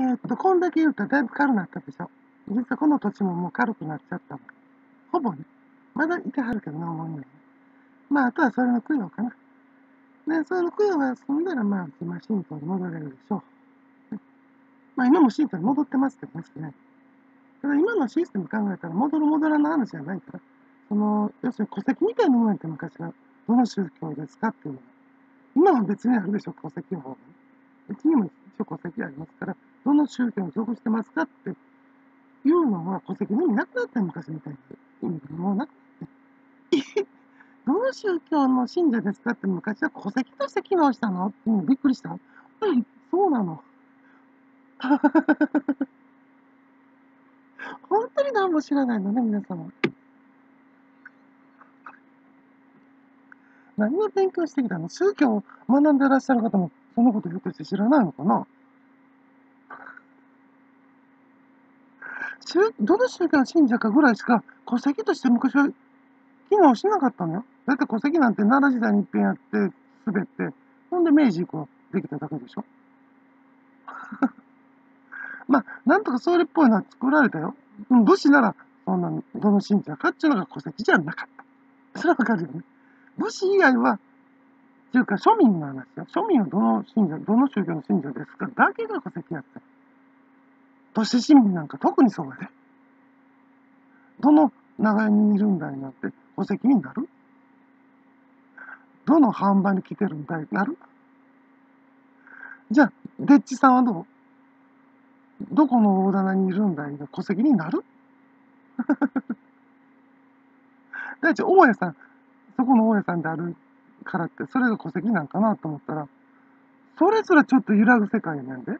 えーっと、こんだけ言うとだいぶ軽くなったでしょ。実はこの土地ももう軽くなっちゃったもん。ほぼね。まだいてはるけどな、思いのよね。まあ、あとはそれの供養かな。で、それの供養が済んだら、まあ、今、神道に戻れるでしょう。まあ、今も神道に戻ってますけどね、好きね。ただ、今のシステム考えたら、戻る戻らない話じゃないから、その、要するに戸籍みたいなものって昔は、どの宗教ですかっていうのが、今は別にあるでしょ、戸籍法がね。うちにも一応戸籍ありますから、どの宗教に属してますかっていうのは戸籍の意味なくなって昔みたいな意味がもうなくて。どの宗教の信者ですかって昔は戸籍として機能したのってびっくりした。うん、そうなの。本当に何も知らないのね、皆様。何を勉強してきたの？宗教を学んでらっしゃる方もそのことよくして知らないのかな宗どの宗教の信者かぐらいしか戸籍として昔は機能しなかったのよ。だって戸籍なんて奈良時代に一遍やって滑って、ほんで明治以降できただけでしょ。まあ、なんとかそれっぽいのは作られたよ。武士なら、そんな、どの信者かっていうのが戸籍じゃなかった。それはわかるよね。武士以外は、っていうか庶民の話よ。庶民はどの信者、どの宗教の信者ですかだけが戸籍やった。都市市民なんか特にそうやで。どの長屋にいるんだいなんて戸籍になる？どの販売に来てるんだいなる？じゃあ、デッチさんはどう？どこの大棚にいるんだいが戸籍になる？大地、大家さん、そこの大家さんであるからって、それが戸籍なんかなと思ったら、それすらちょっと揺らぐ世界やねんで。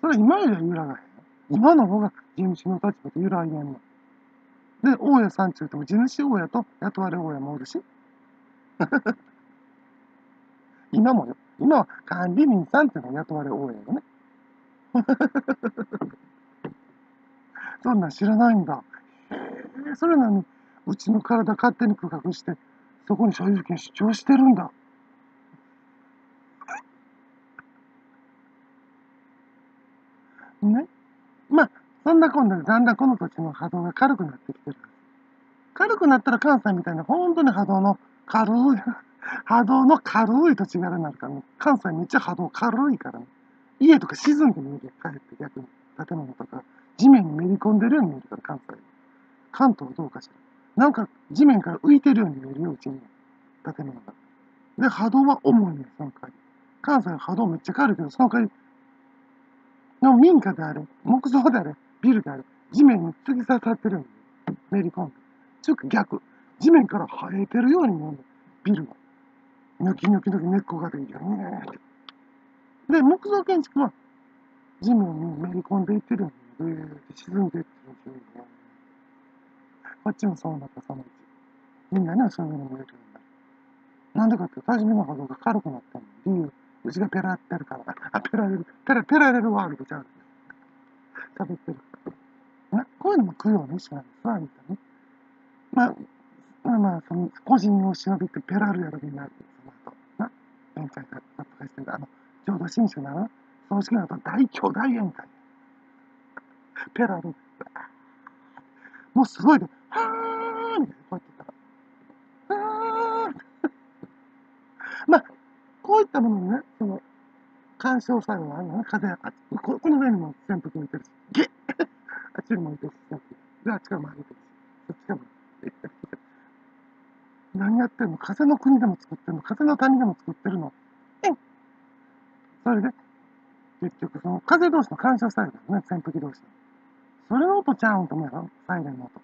それ今よりは揺らがへん。今の方が地主の立場で揺らいでんの。で、大家さんちゅうても地主大家と雇われ大家もおるし。今もよ。今は管理人さんっていうのが雇われ大家よね。そんなん知らないんだ。へえ、それなのに、うちの体勝手に区画して、そこに所有権主張してるんだ。ね？そんなこんなでだんだんこの土地の波動が軽くなってきてる。軽くなったら関西みたいな本当に波動の軽い、波動の軽い土地柄になるからね。関西めっちゃ波動軽いからね。家とか沈んで見えるよ、かえって逆に。建物とか、地面にめり込んでるように見えるから、関西。関東はどうかしら。なんか地面から浮いてるように見えるよ、うちに。建物が。で、波動は重いね、その代わり。関西は波動めっちゃ軽いけど、その代わり、の民家であれ、木造であれ、ビルであれ、地面に突き刺さってるようにめり込んで。ちょっと逆。地面から生えてるように見えるビルが。ニョキニョキニョキ根っこができるね。で、木造建築は地面にめり込んでいってるように、ぐーって沈んでいってるんですよね。こっちもそうなった、そのうち。みんなね、そういうの見えるようになる。なんでかって、初めの波動が軽くなったの。理由、うちがペラってるから。あ、ペラれる、ペラ、ペラれるワールドちゃう。喋ってる。な、こういうのも供養の意思なんですわ、みたいな。まあ、まあまあ、その、個人を忍びてペラるやろ、みんな。その後、な、宴会だったとかして。あの、浄土真宗なら、葬式の後、大巨大宴会。ペラル。もうすごいで、はーみたいな、こうやってたら。はー まあ、こういったものにね、その、干渉作用があるのね、風が、あここの上にも扇風機置いてるし、ゲッあっちにも置いてるし、で、あっちからも置いてるし、そっちからも。何やってんの風の国でも作ってんの風の谷でも作ってるのえそれで、結局、その風同士の干渉作用だよね、扇風機同士の。それの音ちゃうんと思うよ、サイレンの音。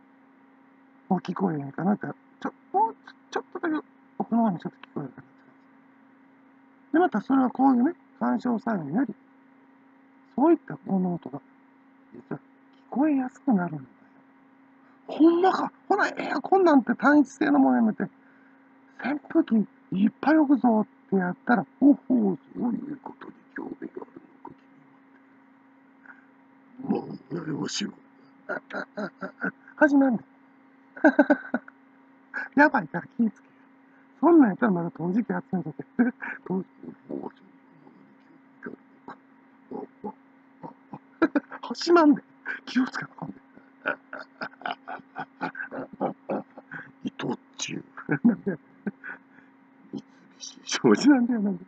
もう聞こえへんかなって、ちょ、もうちょちょっとだけ奥の方にちょっと聞こえるかなって感じ。で、またそれはこういうね、干渉作用により、そういった物音が、実は聞こえやすくなるんだよ。ほんまかほな、エアコンなんて単一性のものやめて、扇風機いっぱい置くぞってやったら、ほほう、そういうことに興味があるのか、君は。もう、悩ましいわ。あああああ始まんねん。やばいから気ぃつけ。そんなんやったらまだ陶磁器集めとけ。陶磁器の方はそうに興味があるのか。ああああしまんで。気をつけなあかんで。伊藤忠。なんで三菱商事なんだよ、なんで。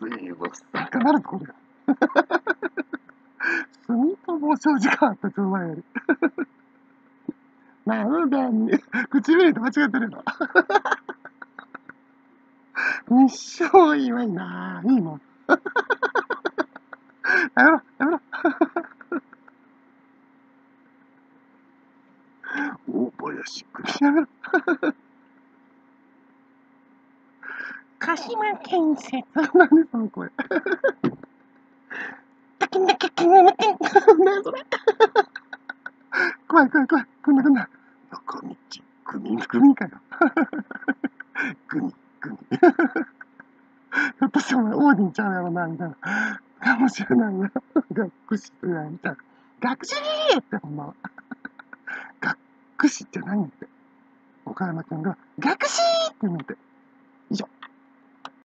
随分、必ずこれや。住友商事かと前よ。り。なんだに、唇と間違ってるの。日照いいわいいな。いいもん。やめろ、やめろ。大林組やめろ。鹿島建設。何その声。タキンタキキンタキン。何それ。怖い怖い怖い。こんなこんな。中道、組、組かよ。組、組。ひょっとしてお前、オーディンちゃうやろな、みたいな。かもしれないな。学士ってないみたいな。学士ってほんまは。学士って何って。岡山君が学士って言って。以上。